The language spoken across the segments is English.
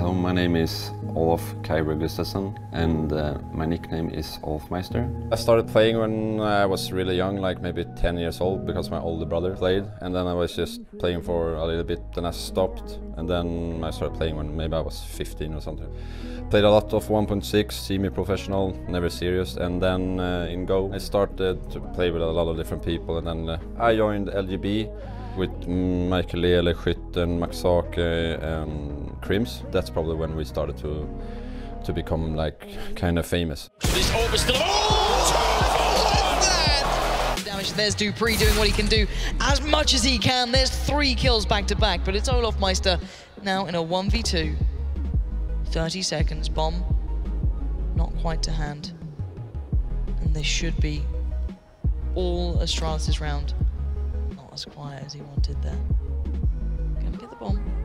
Hello, my name is Olof Kajbjer Gustafsson and uh, my nickname is olofmeister. I started playing when I was really young, like maybe 10 years old, because my older brother played. And then I was just playing for a little bit, then I stopped. And then I started playing when maybe I was 15 or something. Played a lot of 1.6, semi-professional, never serious. And then uh, in Go, I started to play with a lot of different people. And then uh, I joined LGB with Maikelele, Skytten, Maxake, and KRiMZ. That's probably when we started to to become like kind of famous. This orb is still. Damage. There's dupreeh doing what he can do as much as he can. There's three kills back to back, but it's olofmeister now in a 1v2. 30 seconds. Bomb not quite to hand. And this should be all Astralis' round Not as quiet as he wanted there. Gonna get the bomb.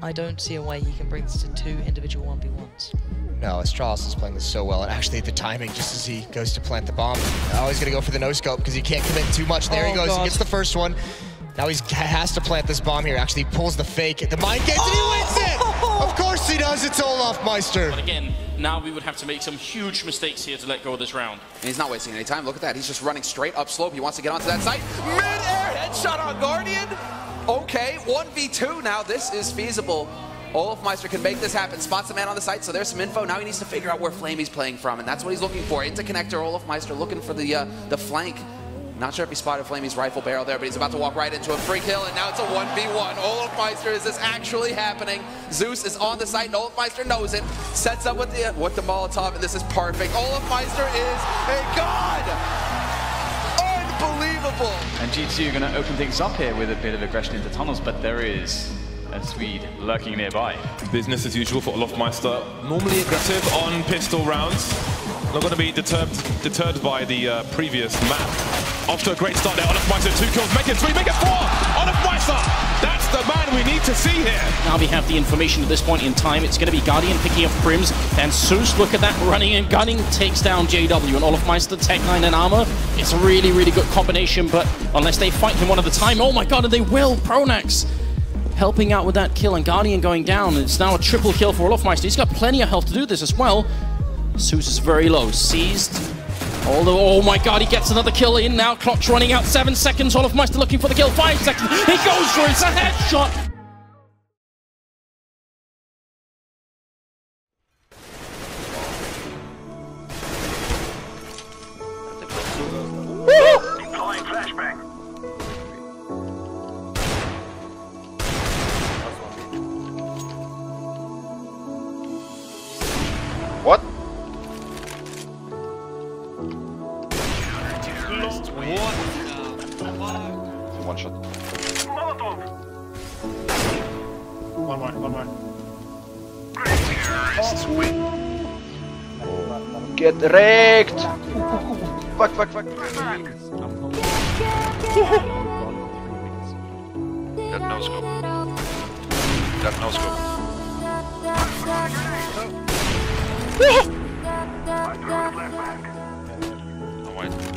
And I don't see a way he can bring this to two individual 1v1s. No, Astralis is playing this so well, and actually the timing, just as he goes to plant the bomb. Oh, he's gonna go for the no-scope because he can't commit too much. There oh, he goes, God. he gets the first one. Now he has to plant this bomb here. Actually, he pulls the fake. The mind games, and he wins it! Oh! Of course he does. It's olofmeister. But again, now we would have to make some huge mistakes here to let go of this round. And he's not wasting any time. Look at that. He's just running straight up slope. He wants to get onto that site. Mid-air headshot on Guardian. Okay, 1v2 now. This is feasible. olofmeister can make this happen. Spots the man on the site, so there's some info. Now he needs to figure out where flamie's playing from, and that's what he's looking for. Into connector, olofmeister looking for the uh, the flank. Not sure if he spotted flamie's rifle barrel there, but he's about to walk right into a free kill, and now it's a 1v1. olofmeister, is this actually happening? Zeus is on the site, and olofmeister knows it. Sets up with the, with the Molotov, and this is perfect. olofmeister is a god! Unbelievable! And G2 are going to open things up here with a bit of aggression into tunnels, but there is a Swede lurking nearby. Business as usual for olofmeister. Normally aggressive on pistol rounds. Not going to be deterred, deterred by the uh, previous map. Off to a great start there. olofmeister, two kills, make it three, make it four. olofmeister, to see here. Now we have the information at this point in time. It's going to be Guardian picking up KRiMZ. and Zeus, look at that, running and gunning, takes down JW. And olofmeister, Tech 9 and Armor. It's a really, really good combination, but unless they fight him one at a time, oh my god, and they will. Pronax helping out with that kill, and Guardian going down. It's now a triple kill for olofmeister. He's got plenty of health to do this as well. Zeus is very low, seized Although, oh my god, he gets another kill in now. Clock's running out. Seven seconds. olofmeister looking for the kill. Five seconds. He goes for it. It's a headshot. One shot. Molotov! One more, one more. Christ, Oh. Get wrecked! fuck, fuck, fuck! That no scope. That no scope. I threw the white.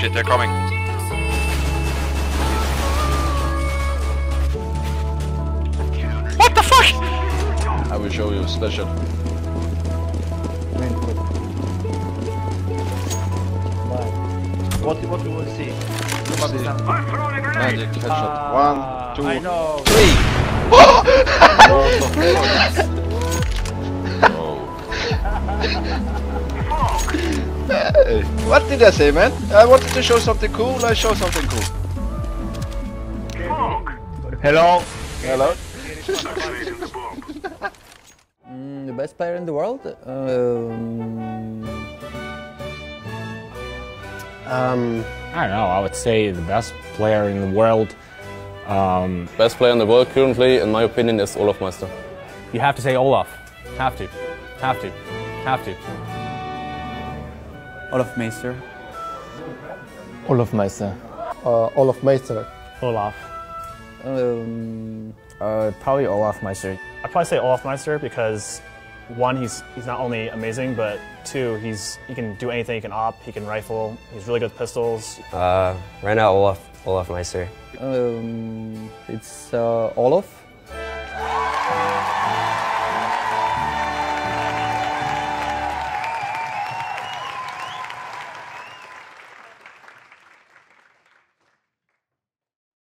Shit, they're coming. What the fuck? I will show you special. What, what do we see? see. Magic headshot. Uh, One, two, three. what did I say, man? I wanted to show something cool, I show something cool. Hello. Hello. mm, best player in the world? Um, um, I don't know. I would say the best player in the world. Um, best player in the world currently, in my opinion, is olofmeister. You have to say Olaf. Have to. Have to. Have to. Olaf Meister. Olaf Meister. Uh, olofmeister. Olaf. Um, uh, probably olofmeister. I'd probably say olofmeister because one, he's he's not only amazing, but two, he's he can do anything. He can op, he can rifle. He's really good with pistols. Uh, right now, Olaf olofmeister. Um, it's uh, Olaf.